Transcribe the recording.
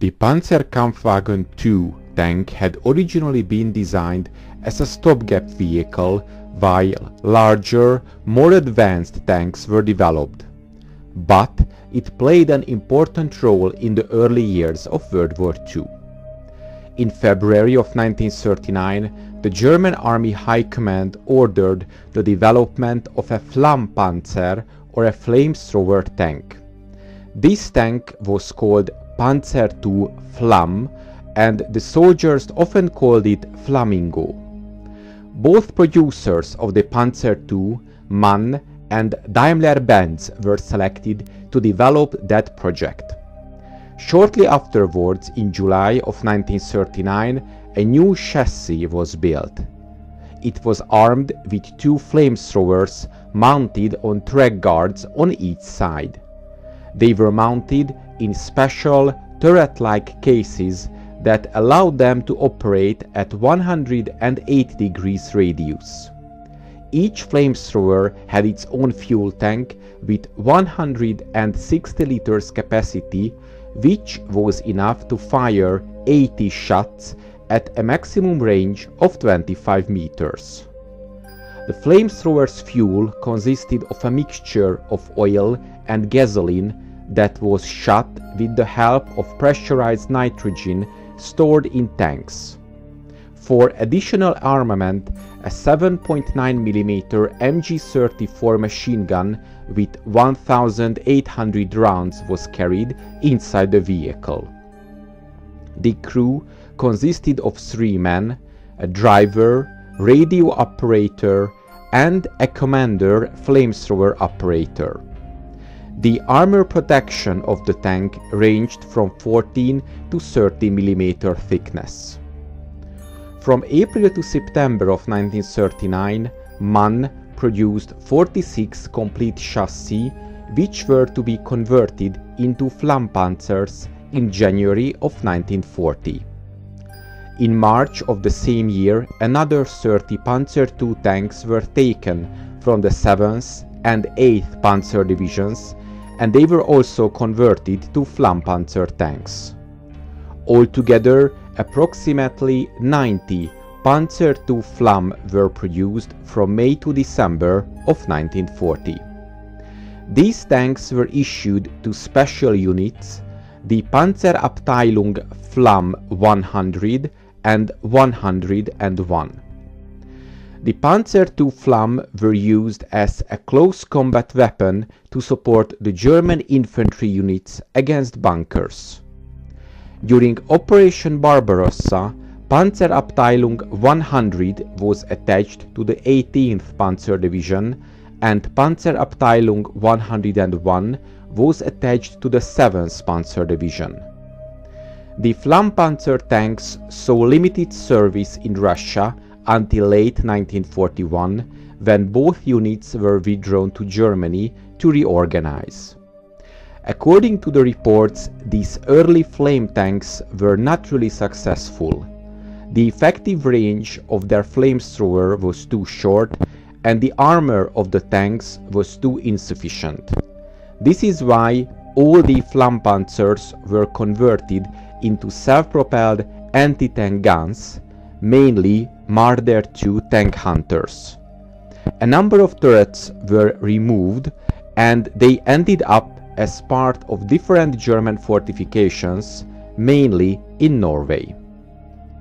The Panzerkampfwagen II tank had originally been designed as a stopgap vehicle while larger, more advanced tanks were developed. But it played an important role in the early years of World War II. In February of 1939, the German Army High Command ordered the development of a Flammpanzer or a flamethrower tank. This tank was called Panzer II Flamm and the soldiers often called it Flamingo. Both producers of the Panzer II, MAN and Daimler-Benz were selected to develop that project. Shortly afterwards, in July of 1939, a new chassis was built. It was armed with two flamethrowers mounted on track guards on each side. They were mounted in special turret-like cases that allowed them to operate at 180 degrees radius. Each flamethrower had its own fuel tank with 160 liters capacity, which was enough to fire 80 shots at a maximum range of 25 meters. The flamethrower's fuel consisted of a mixture of oil and gasoline that was shot with the help of pressurized nitrogen stored in tanks. For additional armament, a 7.9mm MG34 machine gun with 1,800 rounds was carried inside the vehicle. The crew consisted of three men, a driver, radio operator, and a commander flamethrower operator. The armor protection of the tank ranged from 14 to 30 mm thickness. From April to September of 1939, MAN produced 46 complete chassis which were to be converted into Flammpanzers in January of 1940. In March of the same year, another 30 Panzer II tanks were taken from the 7th and 8th Panzer divisions and they were also converted to Flammpanzer tanks. Altogether, approximately 90 Panzer II Flamm were produced from May to December of 1940. These tanks were issued to special units, the Panzerabteilung Flamm 100 and 101. The Panzer II Flamm were used as a close combat weapon to support the German infantry units against bunkers. During Operation Barbarossa, Panzerabteilung 100 was attached to the 18th Panzer Division and Panzerabteilung 101 was attached to the 7th Panzer Division. The Flammpanzer tanks saw limited service in Russia until late 1941 when both units were withdrawn to Germany to reorganize. According to the reports, these early flame tanks were not really successful. The effective range of their flamethrower was too short and the armor of the tanks was too insufficient. This is why all the Flammpanzers were converted into self-propelled anti-tank guns mainly Marder two tank hunters. A number of turrets were removed and they ended up as part of different German fortifications, mainly in Norway.